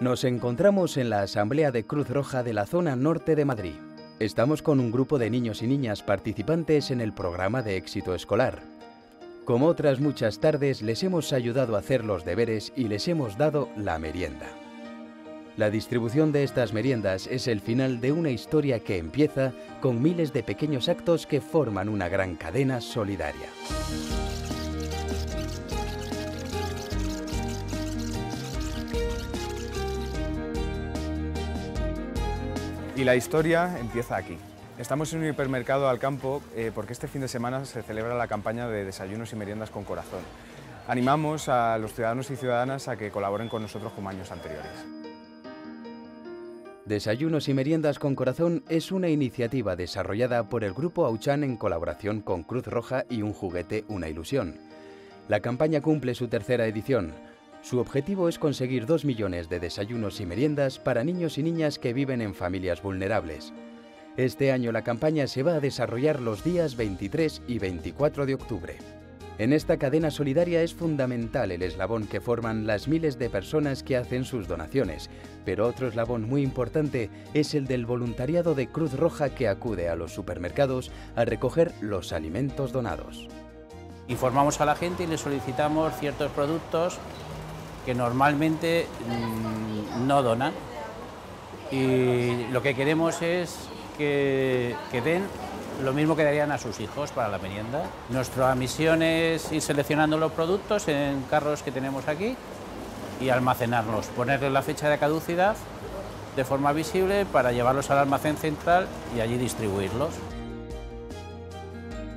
Nos encontramos en la Asamblea de Cruz Roja de la zona norte de Madrid. Estamos con un grupo de niños y niñas participantes en el programa de éxito escolar. Como otras muchas tardes, les hemos ayudado a hacer los deberes y les hemos dado la merienda. La distribución de estas meriendas es el final de una historia que empieza con miles de pequeños actos que forman una gran cadena solidaria. Y la historia empieza aquí. Estamos en un hipermercado al campo eh, porque este fin de semana se celebra la campaña de desayunos y meriendas con corazón. Animamos a los ciudadanos y ciudadanas a que colaboren con nosotros como años anteriores. Desayunos y Meriendas con Corazón es una iniciativa desarrollada por el Grupo Auchan en colaboración con Cruz Roja y Un Juguete, Una Ilusión. La campaña cumple su tercera edición. Su objetivo es conseguir 2 millones de desayunos y meriendas para niños y niñas que viven en familias vulnerables. Este año la campaña se va a desarrollar los días 23 y 24 de octubre. En esta cadena solidaria es fundamental el eslabón que forman las miles de personas que hacen sus donaciones, pero otro eslabón muy importante es el del voluntariado de Cruz Roja que acude a los supermercados a recoger los alimentos donados. Informamos a la gente y le solicitamos ciertos productos que normalmente mm, no donan. Y lo que queremos es que, den lo mismo que darían a sus hijos para la merienda. Nuestra misión es ir seleccionando los productos en carros que tenemos aquí y almacenarlos, ponerles la fecha de caducidad de forma visible para llevarlos al almacén central y allí distribuirlos.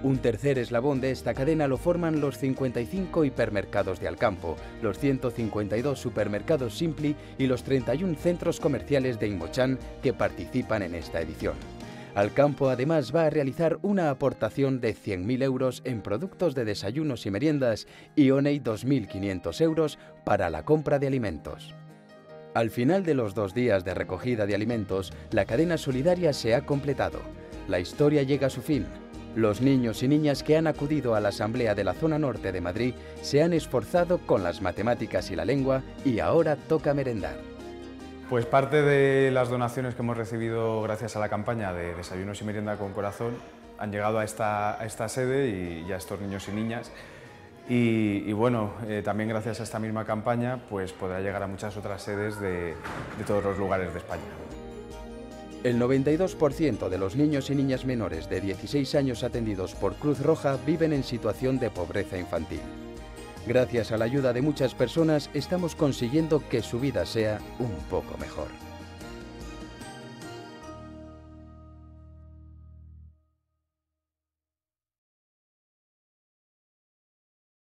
Un tercer eslabón de esta cadena lo forman los 55 hipermercados de Alcampo, los 152 supermercados Simpli y los 31 centros comerciales de Imochán que participan en esta edición. Alcampo además va a realizar una aportación de 100.000 euros en productos de desayunos y meriendas y ONEI 2.500 euros para la compra de alimentos. Al final de los dos días de recogida de alimentos, la cadena solidaria se ha completado. La historia llega a su fin. Los niños y niñas que han acudido a la Asamblea de la Zona Norte de Madrid se han esforzado con las matemáticas y la lengua y ahora toca merendar. Pues parte de las donaciones que hemos recibido gracias a la campaña de Desayunos y Merienda con Corazón han llegado a esta, sede y, a estos niños y niñas. Y, y bueno, eh, también gracias a esta misma campaña pues podrá llegar a muchas otras sedes de, de todos los lugares de España. El 92% de los niños y niñas menores de 16 años atendidos por Cruz Roja viven en situación de pobreza infantil. Gracias a la ayuda de muchas personas estamos consiguiendo que su vida sea un poco mejor.